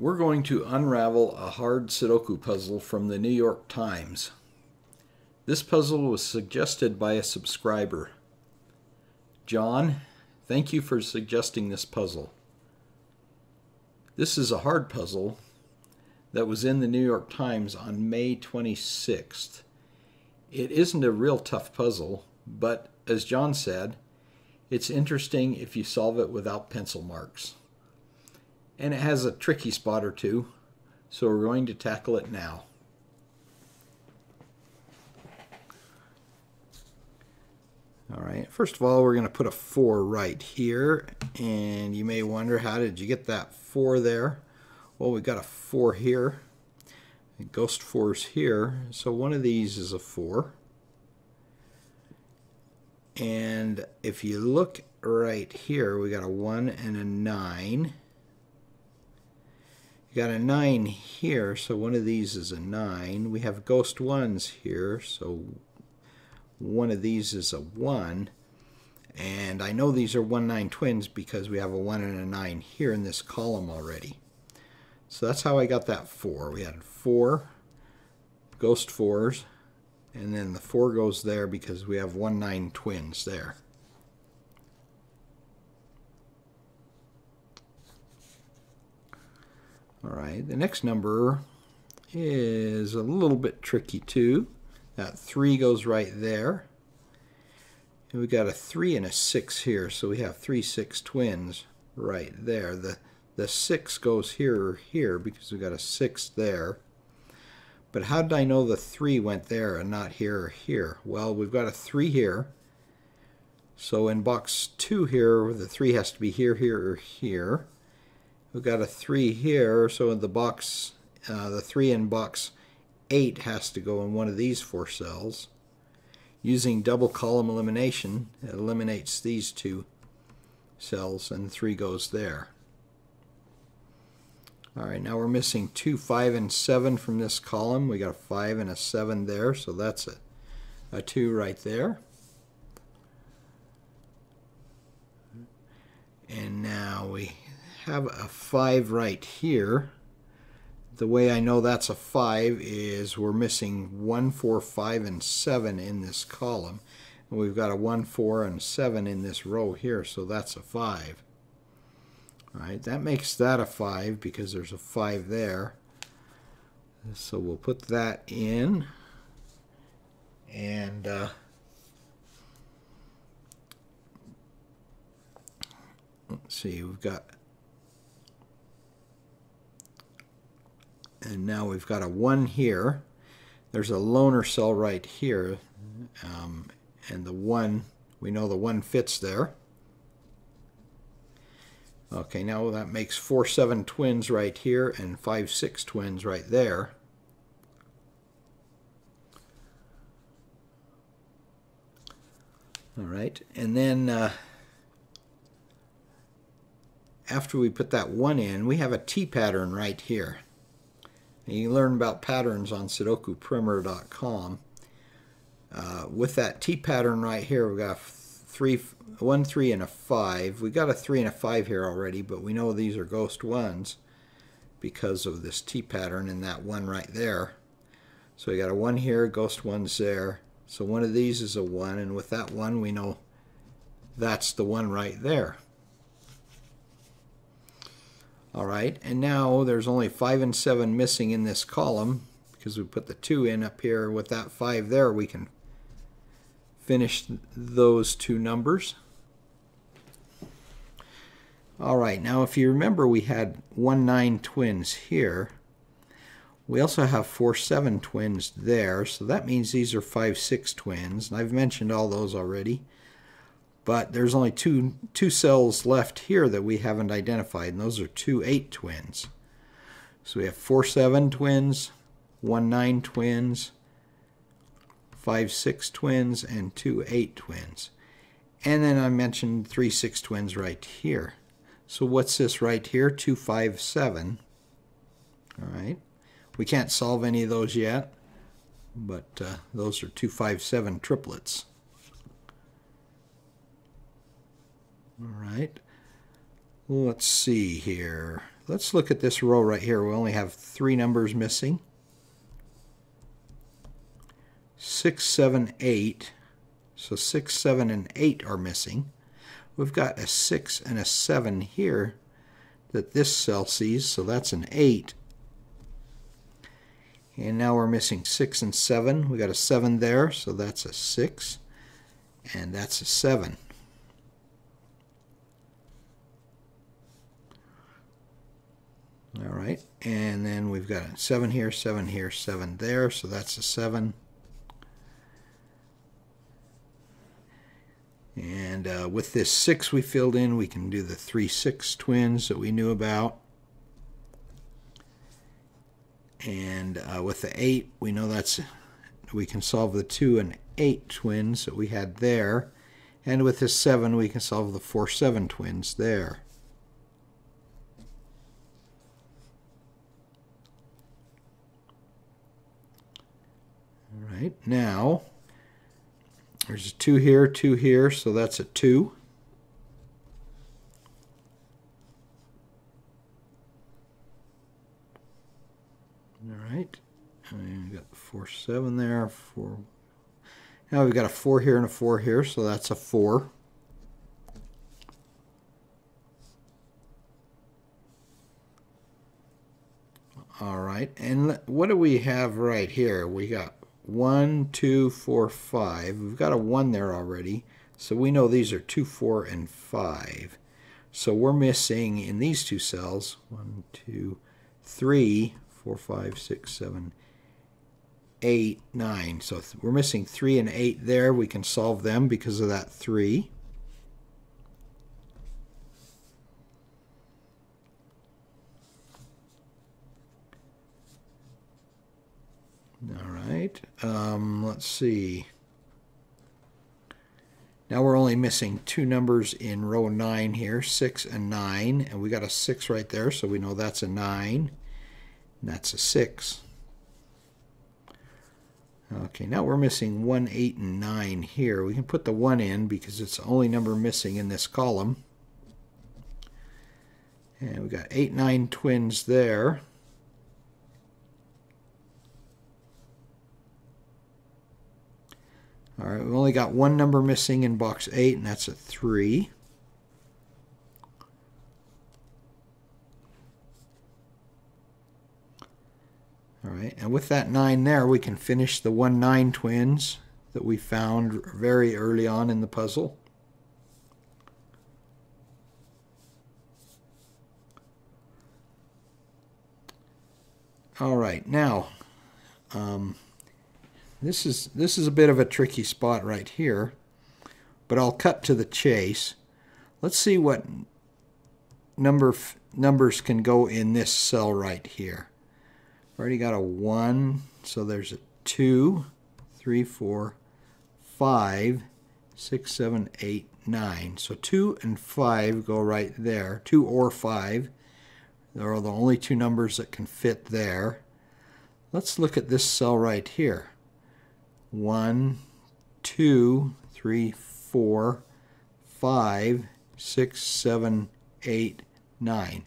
We're going to unravel a hard Sudoku puzzle from the New York Times. This puzzle was suggested by a subscriber. John, thank you for suggesting this puzzle. This is a hard puzzle that was in the New York Times on May 26th. It isn't a real tough puzzle, but as John said, it's interesting if you solve it without pencil marks and it has a tricky spot or two, so we're going to tackle it now. All right, first of all, we're going to put a 4 right here, and you may wonder, how did you get that 4 there? Well, we got a 4 here, ghost 4's here, so one of these is a 4. And if you look right here, we got a 1 and a 9 got a 9 here, so one of these is a 9. We have ghost 1s here, so one of these is a 1. And I know these are 1-9 twins because we have a 1 and a 9 here in this column already. So that's how I got that 4. We had 4 ghost 4s, and then the 4 goes there because we have 1-9 twins there. All right, the next number is a little bit tricky too. That 3 goes right there. And we got a 3 and a 6 here, so we have 3 6 twins right there. The, the 6 goes here or here because we've got a 6 there. But how did I know the 3 went there and not here or here? Well, we've got a 3 here. So in box 2 here, the 3 has to be here, here, or here. We've got a 3 here, so in the box, uh, the 3 in box 8 has to go in one of these four cells. Using double column elimination, it eliminates these two cells, and 3 goes there. Alright, now we're missing 2, 5, and 7 from this column. We got a 5 and a 7 there, so that's a, a 2 right there. And now we have a 5 right here. The way I know that's a 5 is we're missing 1, 4, 5, and 7 in this column. And we've got a 1, 4, and 7 in this row here, so that's a 5. All right, that makes that a 5 because there's a 5 there. So we'll put that in. And uh, let's see, we've got and now we've got a 1 here. There's a loner cell right here, um, and the 1, we know the 1 fits there. Okay, now that makes 4, 7 twins right here and 5, 6 twins right there. All right, and then uh, after we put that 1 in, we have a T pattern right here. And you learn about patterns on sudokuprimer.com. Uh, with that T pattern right here, we've got three, one, three, and a five. We got a three and a five here already, but we know these are ghost ones because of this T pattern and that one right there. So we got a one here, ghost one's there. So one of these is a one, and with that one, we know that's the one right there. All right, and now there's only 5 and 7 missing in this column because we put the 2 in up here. With that 5 there, we can finish those two numbers. All right, now if you remember we had 1, 9 twins here. We also have 4, 7 twins there, so that means these are 5, 6 twins. And I've mentioned all those already but there's only two, two cells left here that we haven't identified, and those are two 8 twins. So we have 4 7 twins, 1 9 twins, 5 6 twins, and 2 8 twins. And then I mentioned 3 6 twins right here. So what's this right here? 2 5 7. All right. We can't solve any of those yet, but uh, those are 2 5 7 triplets. All right. Let's see here. Let's look at this row right here. We only have three numbers missing. Six, seven, eight. So 6, 7, and 8 are missing. We've got a 6 and a 7 here that this cell sees, so that's an 8. And now we're missing 6 and 7. We got a 7 there, so that's a 6. And that's a 7. All right, and then we've got a 7 here, 7 here, 7 there, so that's a 7. And uh, with this 6 we filled in, we can do the 3, 6 twins that we knew about. And uh, with the 8, we know that's we can solve the 2 and 8 twins that we had there. And with this 7, we can solve the 4, 7 twins there. Right, now there's a 2 here, 2 here, so that's a 2. All right, and we got 4, 7 there, 4. Now we've got a 4 here and a 4 here, so that's a 4. All right, and what do we have right here? We got one, two, four, five. We've got a 1 there already, so we know these are 2, 4, and 5. So we're missing in these two cells, 1, 2, 3, 4, 5, 6, 7, 8, 9. So we're missing 3 and 8 there. We can solve them because of that 3. All right, um, let's see. Now we're only missing two numbers in row 9 here, 6 and 9. And we got a 6 right there, so we know that's a 9. And that's a 6. Okay, now we're missing 1, 8, and 9 here. We can put the 1 in because it's the only number missing in this column. And we got 8, 9 twins there. All right, we've only got one number missing in box 8, and that's a 3. All right, and with that 9 there, we can finish the 1-9 twins that we found very early on in the puzzle. All right, now, um, this is this is a bit of a tricky spot right here, but I'll cut to the chase. Let's see what number numbers can go in this cell right here. I've Already got a 1, so there's a 2, 3, 4, 5, 6, 7, 8, 9. So 2 and 5 go right there. 2 or 5. There are the only two numbers that can fit there. Let's look at this cell right here. 1, 2, 3, 4, 5, 6, 7, 8, 9.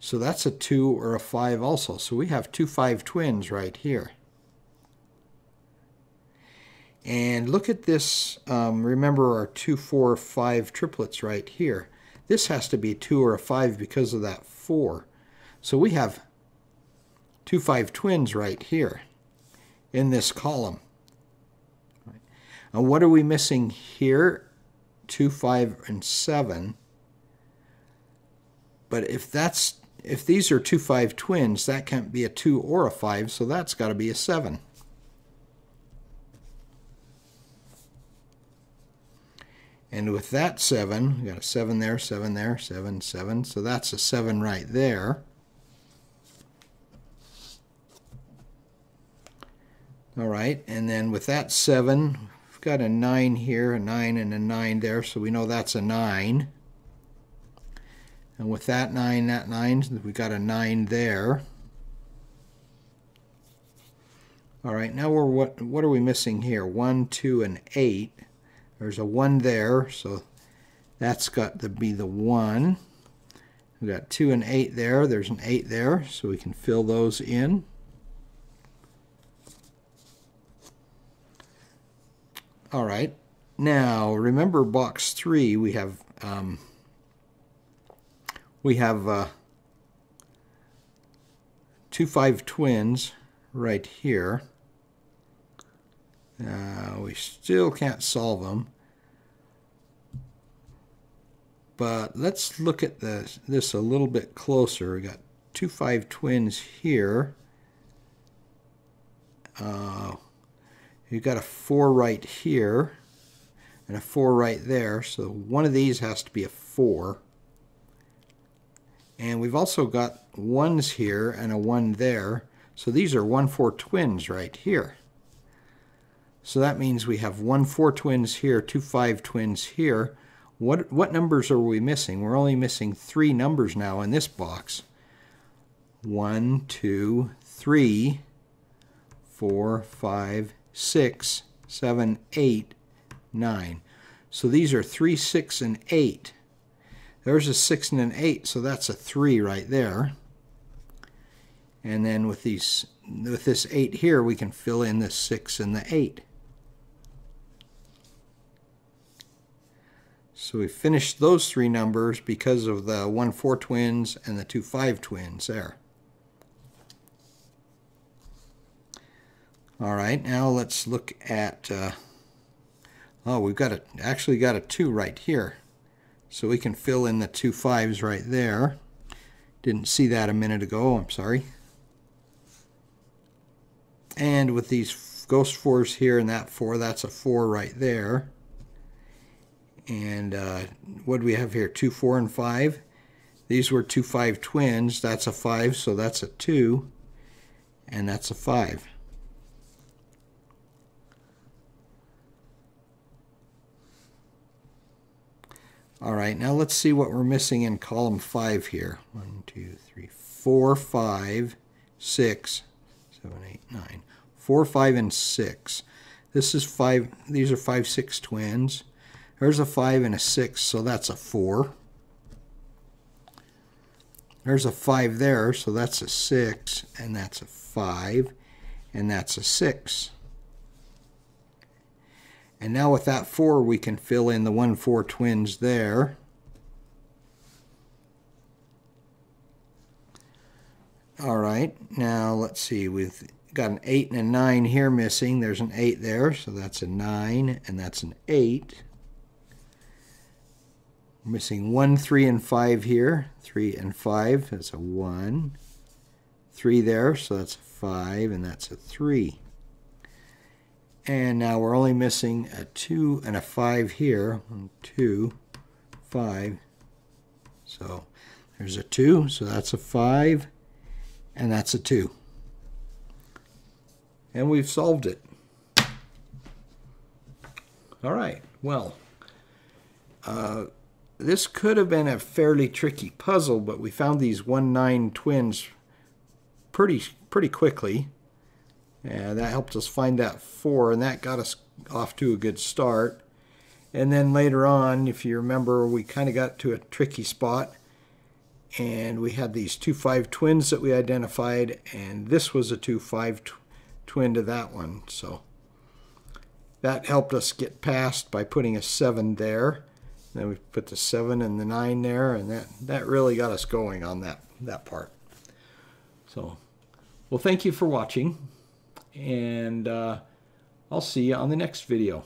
So that's a 2 or a 5 also. So we have two 5 twins right here. And look at this, um, remember our 2, 4, 5 triplets right here. This has to be a 2 or a 5 because of that 4. So we have two 5 twins right here in this column. And what are we missing here? 2, 5, and 7. But if that's if these are 2, 5 twins, that can't be a 2 or a 5, so that's got to be a 7. And with that 7, we got a 7 there, 7 there, 7, 7. So that's a 7 right there. All right, and then with that 7, we've got a 9 here, a 9 and a 9 there, so we know that's a 9. And with that 9, that 9, we got a 9 there. All right, now we're what what are we missing here? 1, 2, and 8. There's a 1 there, so that's got to be the 1. We've got 2 and 8 there. There's an 8 there, so we can fill those in. All right. Now, remember box 3, we have um, we have uh, two five twins right here. Uh, we still can't solve them. But let's look at this, this a little bit closer. We got two five twins here. Uh, you've got a four right here and a four right there. So one of these has to be a four. And we've also got ones here and a one there. So these are 1-4 twins right here. So that means we have 1-4 twins here, two 5 twins here. What, what numbers are we missing? We're only missing three numbers now in this box. One, two, three, four, five, six, seven, eight, 9. So these are 3, 6, and 8. There's a 6 and an 8, so that's a 3 right there. And then with these with this 8 here, we can fill in the 6 and the 8. So we finished those three numbers because of the 1-4 twins and the 2-5 twins there. All right, now let's look at uh, Oh, we've got a, actually got a 2 right here. So we can fill in the two fives right there. Didn't see that a minute ago, I'm sorry. And with these ghost fours here and that four, that's a four right there. And uh, what do we have here? Two, four, and five. These were two five twins. That's a five, so that's a two. And that's a five. All right, now let's see what we're missing in column 5 here. One, two, three, four, five, six, seven, eight, nine. 4, 5, and 6. This is 5, these are 5, 6 twins. There's a 5 and a 6, so that's a 4. There's a 5 there, so that's a 6, and that's a 5, and that's a 6. And now with that 4, we can fill in the 1-4 twins there. All right, now let's see, we've got an 8 and a 9 here missing. There's an 8 there, so that's a 9, and that's an 8. We're missing 1, 3, and 5 here. 3 and 5, that's a 1. 3 there, so that's a 5, and that's a 3. And now we're only missing a 2 and a 5 here. 2, 5. So there's a 2, so that's a 5, and that's a 2. And we've solved it. All right, well, uh, this could have been a fairly tricky puzzle, but we found these 1-9 twins pretty, pretty quickly. And that helped us find that four, and that got us off to a good start. And then later on, if you remember, we kind of got to a tricky spot. And we had these two five twins that we identified, and this was a two five tw twin to that one. So that helped us get past by putting a seven there. Then we put the seven and the nine there, and that, that really got us going on that, that part. So, well, thank you for watching and uh, I'll see you on the next video.